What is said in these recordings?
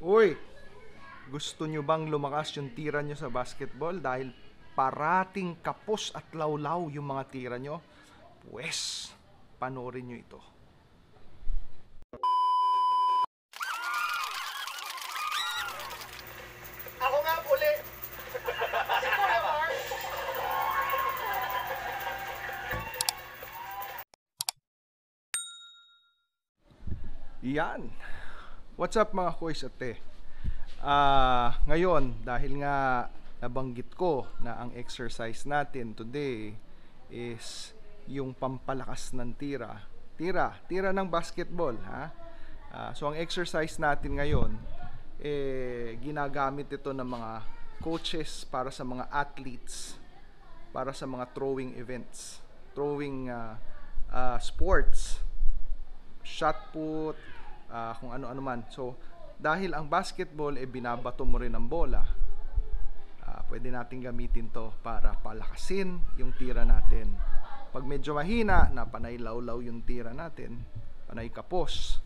Uy, gusto nyo bang lumakas yung tira nyo sa basketball dahil parating kapos at lawlaw yung mga tira nyo? Pwes, panoorin nyo ito. Ako nga uli. Yan. What's up mga kuys at te? Ah, ngayon dahil nga nabanggit ko na ang exercise natin today is yung pampalakas ng tira. Tira, tira ng basketball, ha? Ah, so ang exercise natin ngayon eh ginagamit ito ng mga coaches para sa mga athletes para sa mga throwing events, throwing ah, ah, sports shot put, ah, kung ano-ano man. So, dahil ang basketball, eh, binabato mo rin ang bola, ah, pwede natin gamitin to para palakasin yung tira natin. Pag medyo mahina, na panay lawlaw yung tira natin, panay kapos,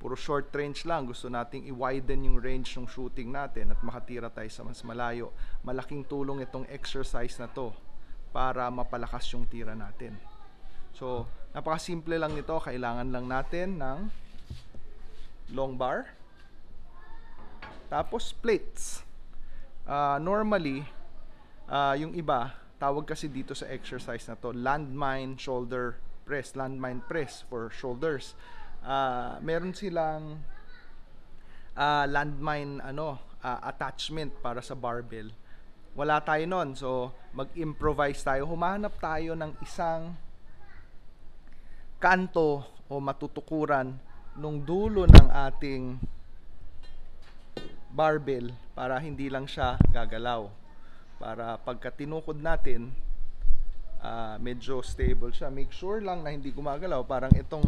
puro short range lang, gusto nating i-widen yung range ng shooting natin at makatira tayo sa mas malayo. Malaking tulong itong exercise na to para mapalakas yung tira natin. So, napakasimple lang nito. Kailangan lang natin ng long bar. Tapos, plates. Ah, normally, ah, yung iba, tawag kasi dito sa exercise na to, landmine shoulder press. Landmine press for shoulders. Ah, meron silang ah, landmine ano, ah, attachment para sa barbell. Wala tayo nun. So, mag-improvise tayo. Humanap tayo ng isang kanto o matutukuran nung dulo ng ating barbell para hindi lang siya gagalaw. Para pagka tinukod natin, ah, medyo stable siya. Make sure lang na hindi gumagalaw. Parang itong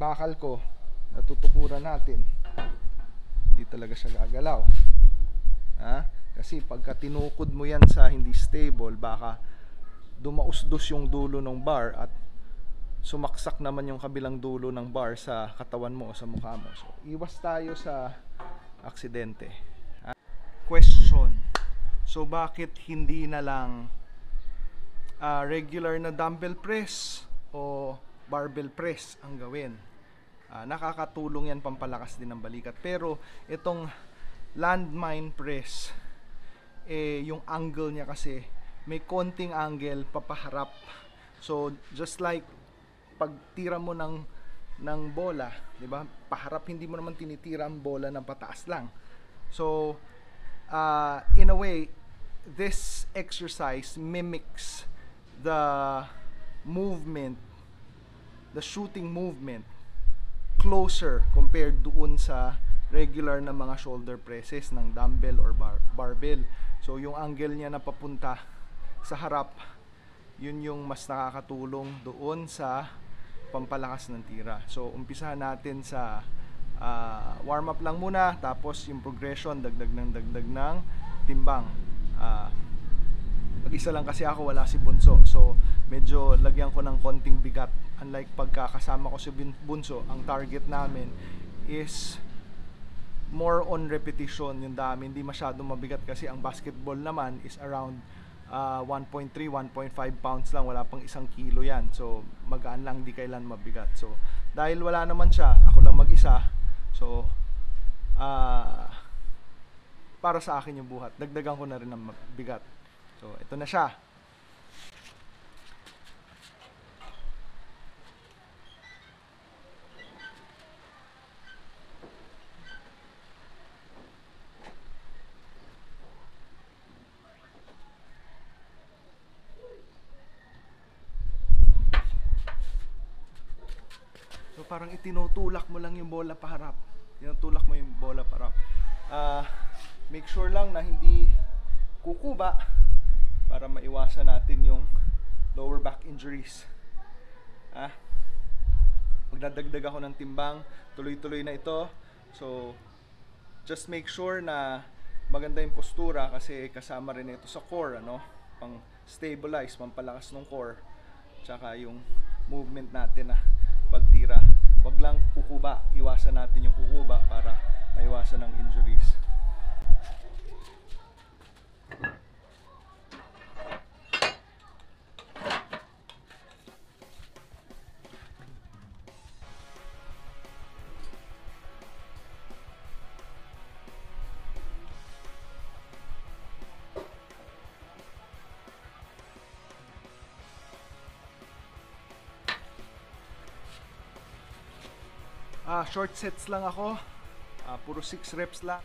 bakal ko, natutukuran natin. Hindi talaga siya gagalaw. Ha? Kasi pagka tinukod mo yan sa hindi stable, baka dumausdos yung dulo ng bar at sumaksak naman yung kabilang dulo ng bar sa katawan mo o sa mukha mo. So, iwas tayo sa aksidente. Ha? Question. So, bakit hindi na lang ah, regular na dumbbell press o barbell press ang gawin? Ah, nakakatulong yan pampalakas din ng balikat. Pero, itong landmine press, eh, yung angle niya kasi may konting angle papaharap. So just like pag tira mo ng ng bola, 'di ba? Paharap hindi mo naman tinitira ang bola ng pataas lang. So uh, in a way this exercise mimics the movement the shooting movement closer compared doon sa regular na mga shoulder presses ng dumbbell or bar- barbell. So yung angle niya na papunta sa harap, yun yung mas nakakatulong doon sa pampalakas ng tira. So umpisahan natin sa ah, warm up lang muna, tapos yung progression, dagdag ng dagdag ng timbang. Ah, mag-isa lang kasi ako, wala si Bunso. So, medyo lagyan ko ng konting bigat. Unlike pagkakasama ko si Bunso, ang target namin is more on repetition yung dami. Hindi masyadong mabigat kasi ang basketball naman is around ah, 1.3, 1.5 pounds lang. Wala pang isang kilo yan. So, magaan lang, di kailan mabigat. So, dahil wala naman siya, ako lang mag-isa. So, ah para sa akin yung buhat. Dagdagan ko na rin ng bigat. So, ito na siya. Itinutulak mo lang yung bola paharap. Tinutulak mo yung bola paharap. Ah, make sure lang na hindi kukuba para maiwasan natin yung lower back injuries. Ah, magdadagdag ako ng timbang, tuloy-tuloy na ito. So, just make sure na maganda yung postura kasi kasama rin ito sa core, ano? Pang stabilize, pampalakas ng core. Tsaka yung movement natin na pagtira. Wag lang kukuba, iwasan natin yung kukuba para maiwasan ng injuries. Ah, short sets lang ako. Ah, puro 6 reps lang.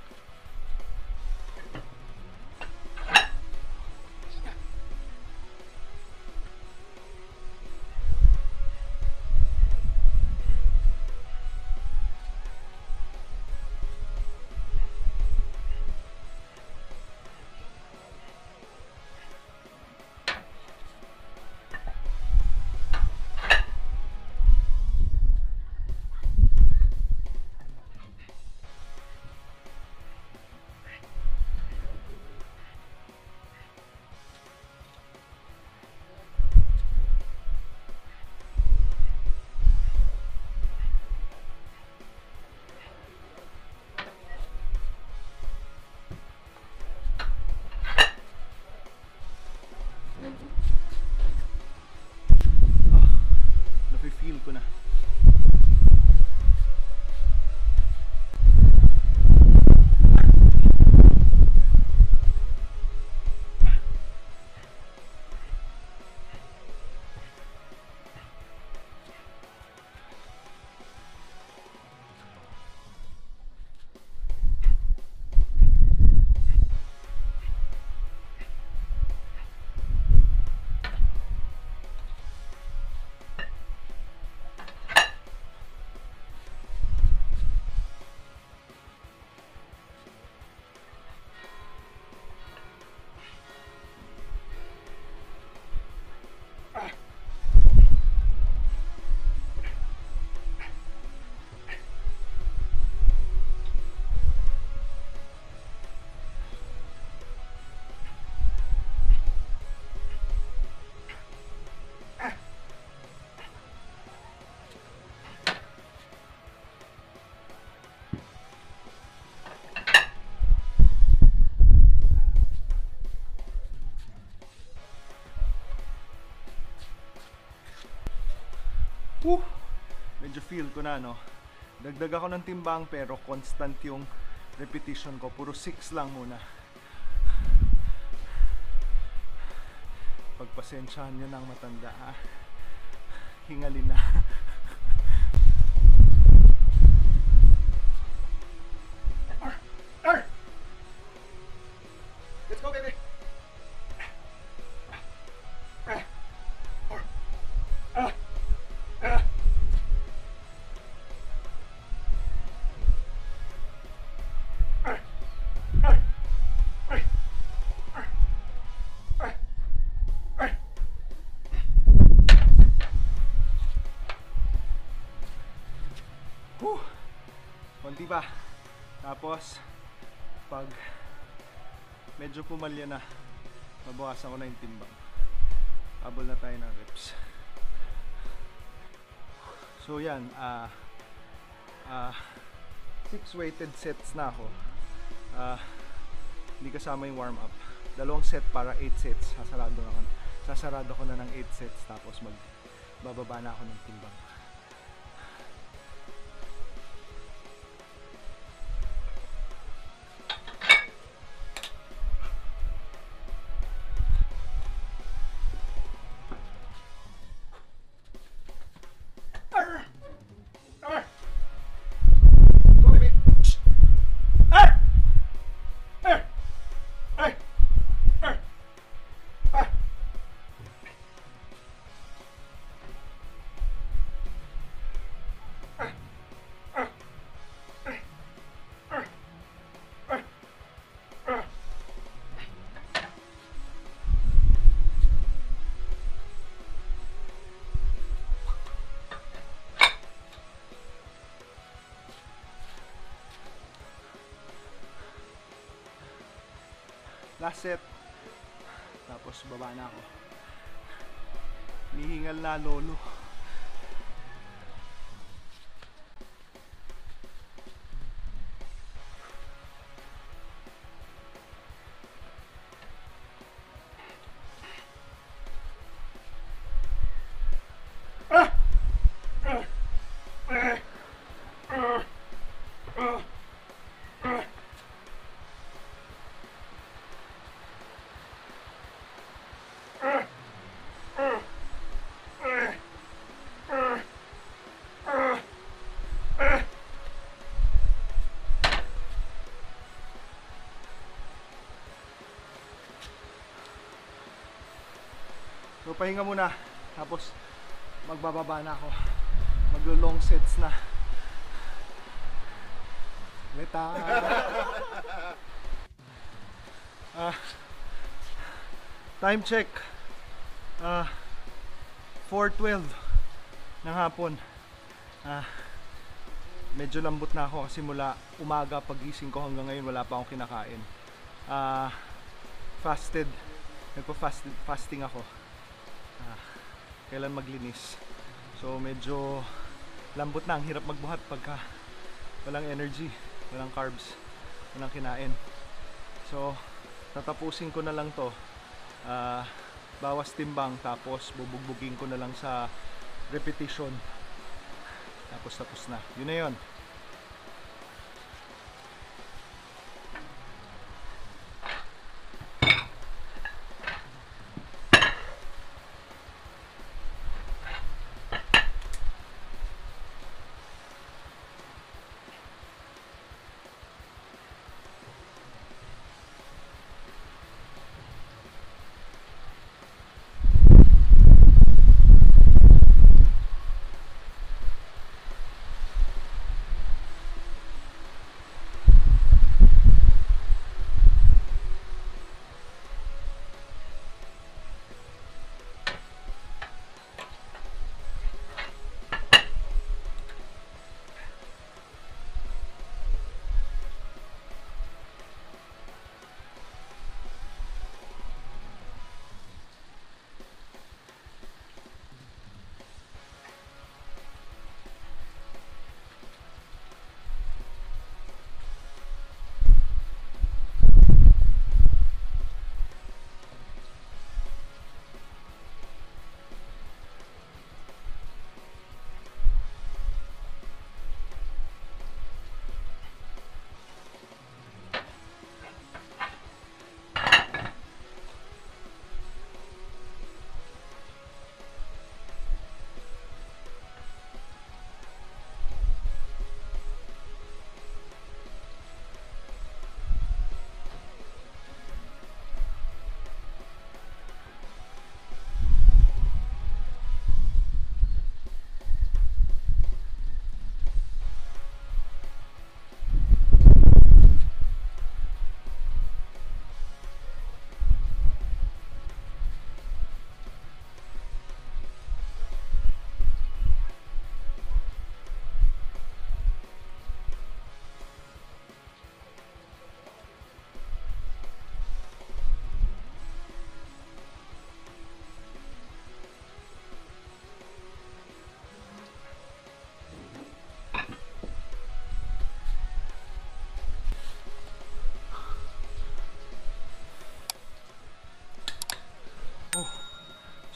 Whew! Medyo feel ko na, no? Dagdag ako ng timbang pero constant yung repetition ko. Puro 6 lang muna. Pagpasensyahan nyo ng matanda, ha? Hingalin na. Konti pa. Tapos, pag medyo pumalya na, mabawasan ko na yung timbang. Habol na tayo ng reps. So yan, ah ah six weighted sets na ako. Ah hindi kasama yung warm up. Dalawang set para 8 sets. Sasarado na ako. Sasarado ko na ng 8 sets tapos mag bababa na ako ng timbang. Last set tapos baba na ako. Nihingal na lolo So pahinga muna. Tapos magbababa na ako. Maglo-long sets na. Leta. Ah, time check. Ah, 4.12 ng hapon. Ah, medyo lambot na ako kasi mula umaga pagising ko hanggang ngayon wala pa akong kinakain. Ah, fasted. Nagpa-fasted fasting ako. Ah, kailan maglinis. So medyo lambot na, ang hirap magbuhat pagka walang energy, walang carbs, walang kinain. So tatapusin ko na lang to. Ah, bawas timbang tapos bubugbugin ko na lang sa repetition. Tapos tapos na. Yun na yun.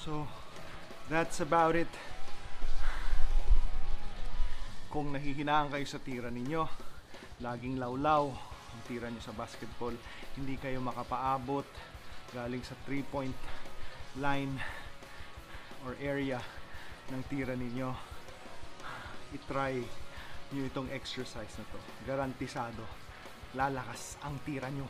So, that's about it. Kung nahihinaan kayo sa tira ninyo, laging lawlaw ang tira nyo sa basketball, hindi kayo makapaabot galing sa 3-point line or area ng tira ninyo, itry nyo itong exercise na to. Garantisado, lalakas ang tira nyo.